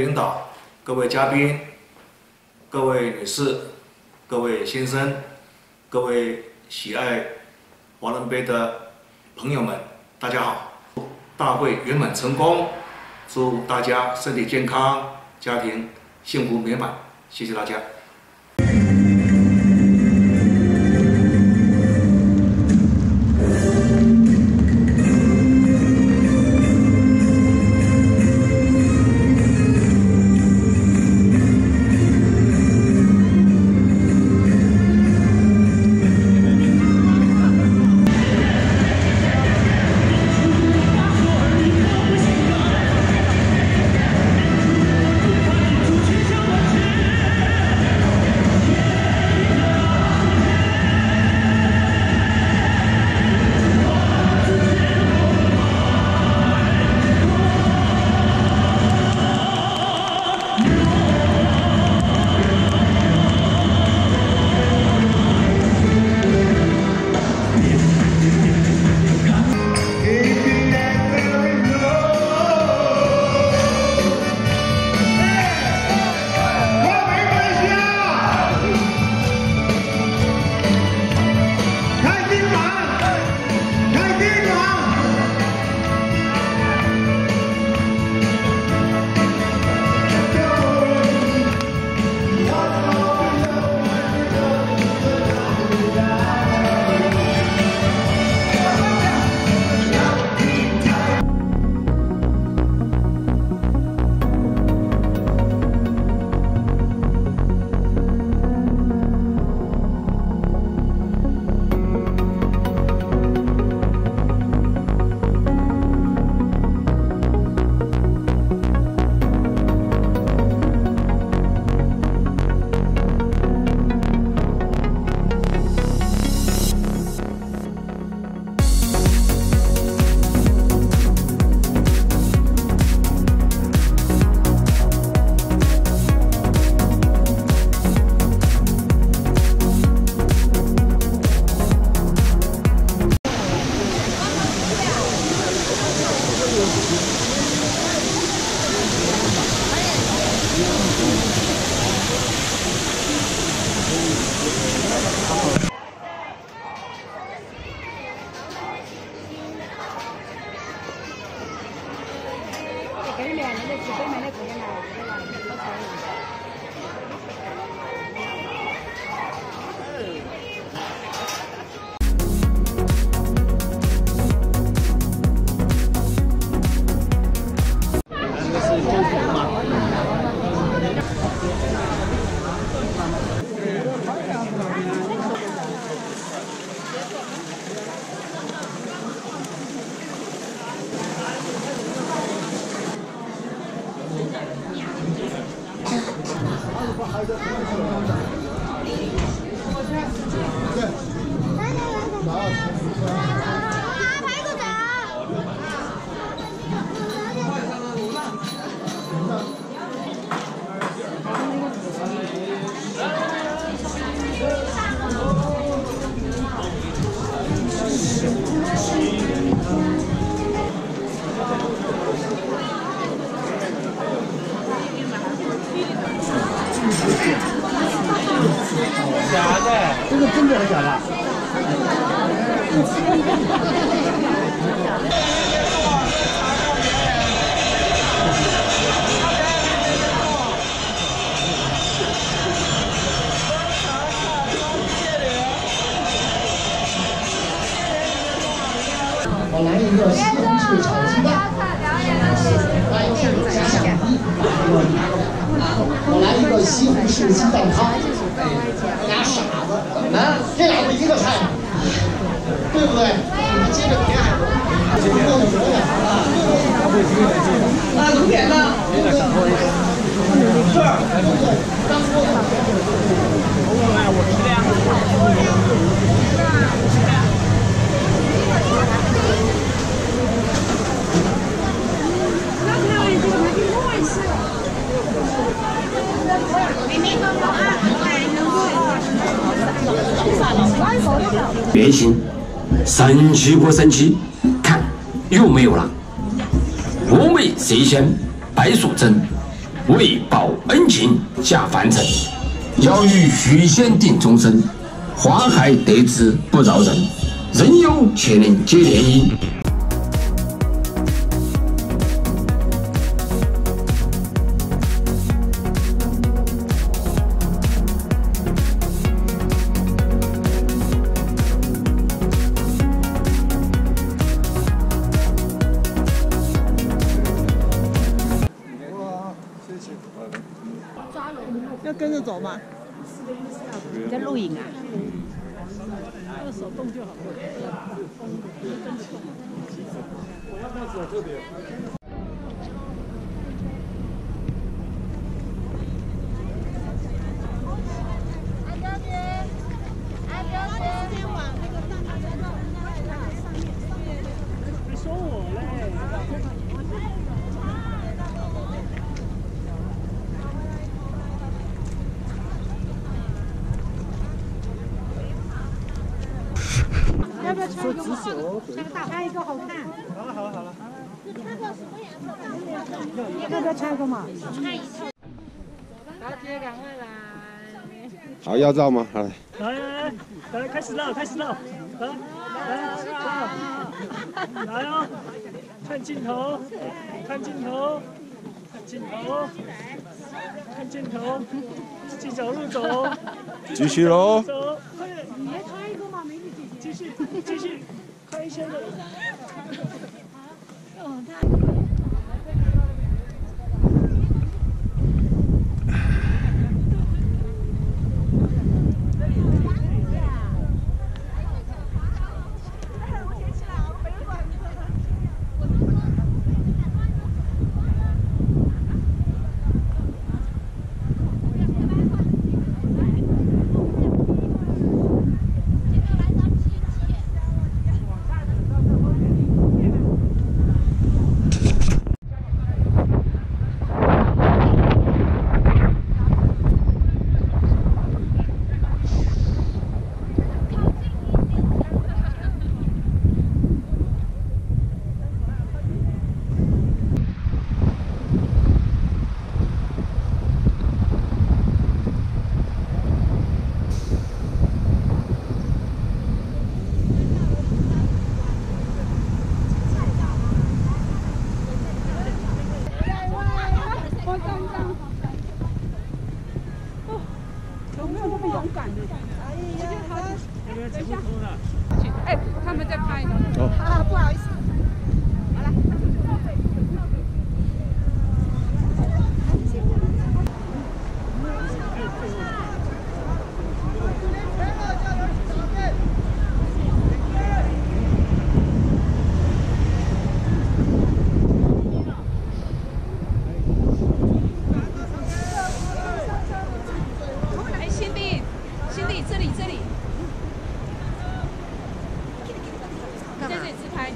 领导、各位嘉宾、各位女士、各位先生、各位喜爱华伦杯的朋友们，大家好！大会圆满成功，祝大家身体健康，家庭幸福美满，谢谢大家。我来一个西红柿炒鸡蛋，来一个加响一，我来一个西红柿鸡蛋汤，俩傻子，怎么呢？这俩是一个菜，对不对？你们接着填海螺，这不够你们呀？那怎么点呢？这儿，当锅变性，神奇不神奇？看有没有了？峨眉蛇仙白素贞，为报恩情下凡尘，要与许仙定终身。花海得之不饶人，人有且能解炼因。在录影啊。用手动就好哎，表姐，哎，表姐，先往那个上面上面上面。别说我嘞。要不要穿一个？穿个大穿一个好看。好了好了好了。要不要穿一个嘛？好，要照吗？好来，来来来，开始了，开始了，来来来来哦，看镜头，看镜头，看镜头，看镜头，自己走路走，继续喽。走，快点，你也穿一个嘛，美女姐姐，继续继续，快一些的。哎，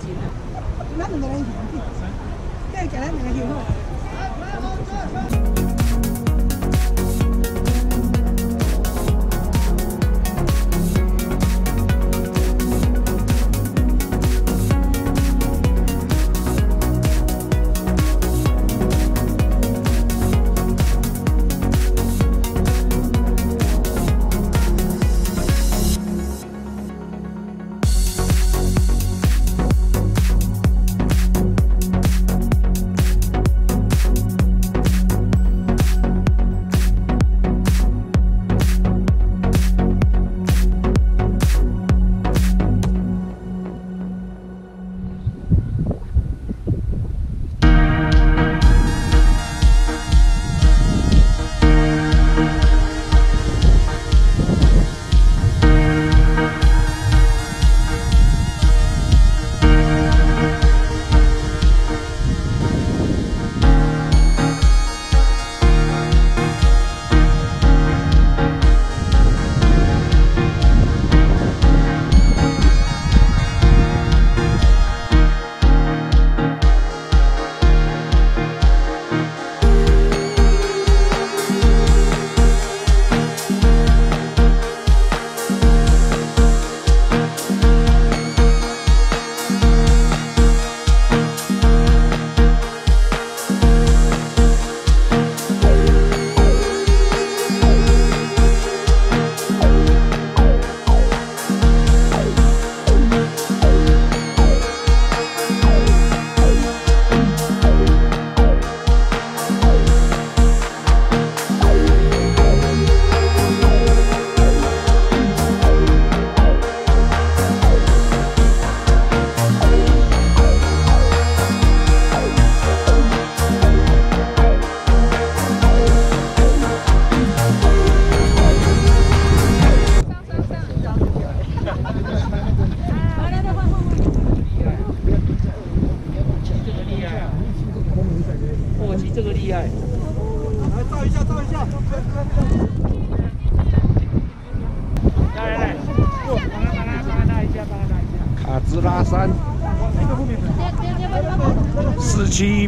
这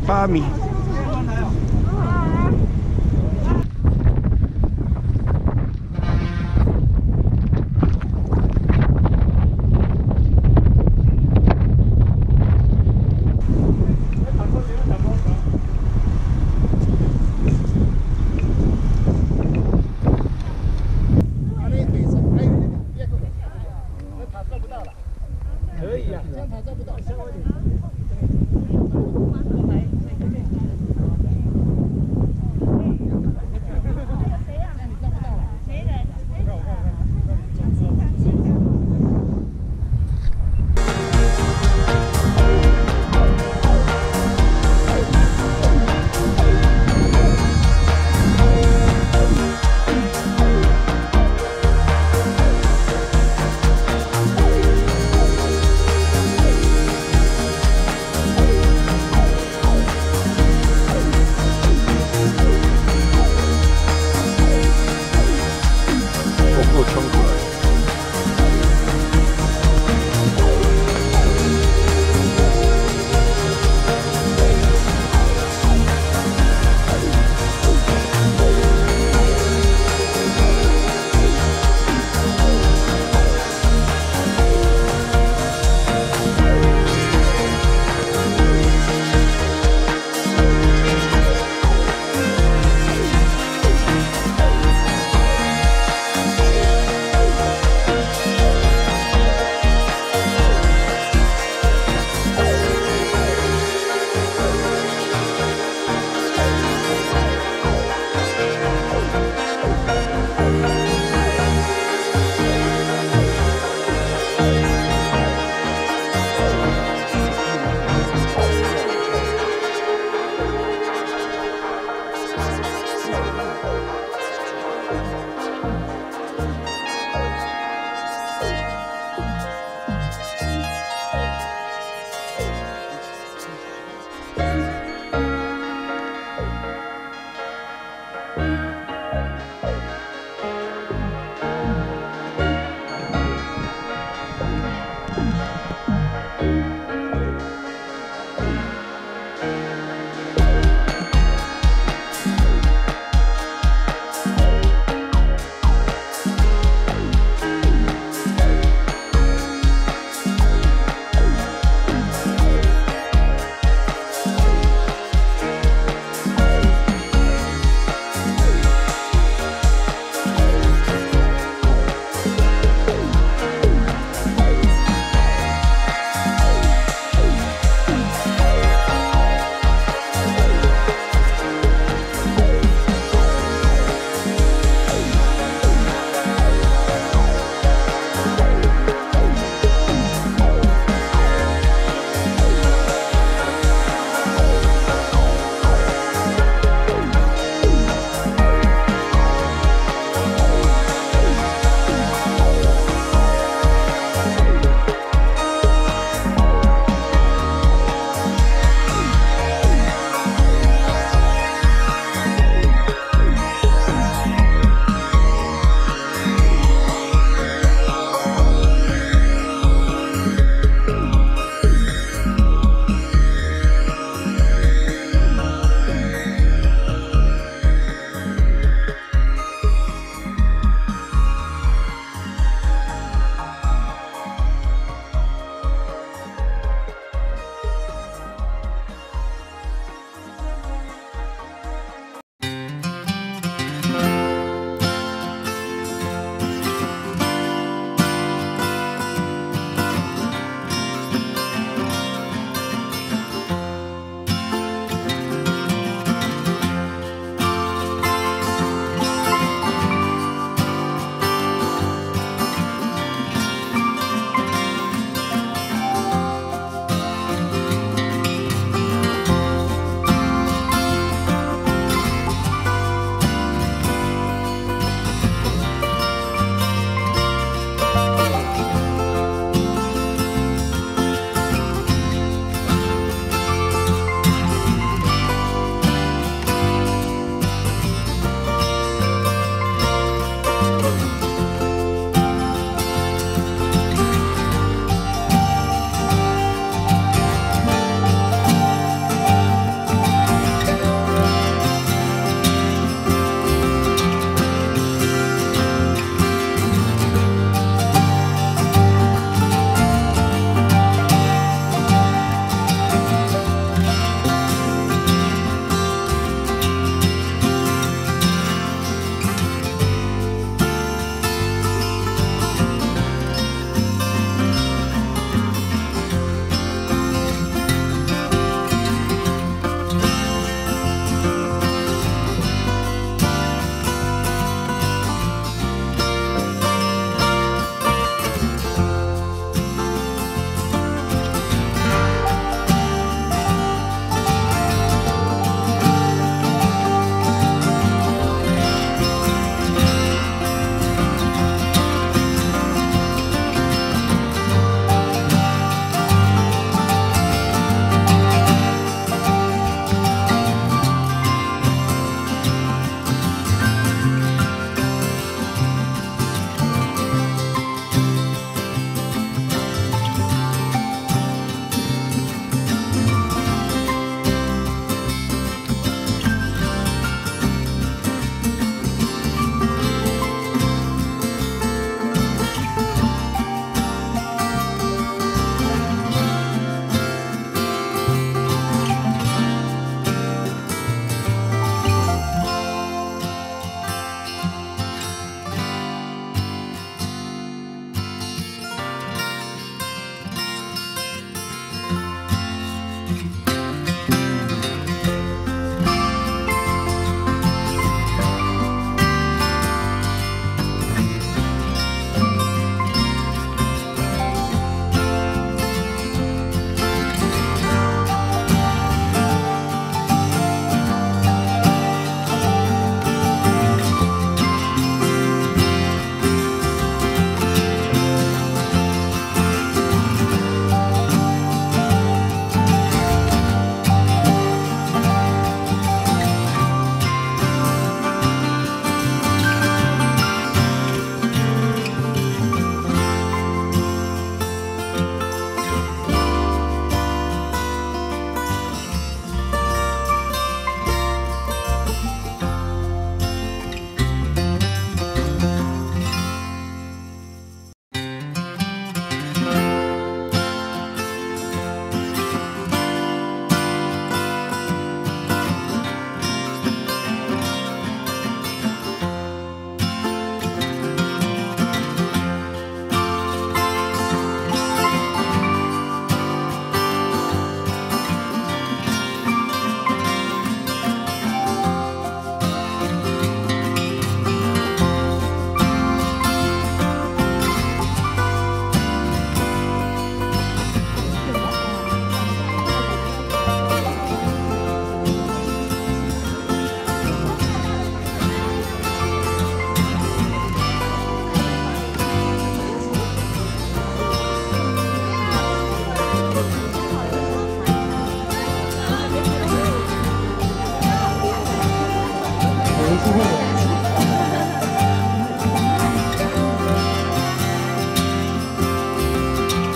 Pami.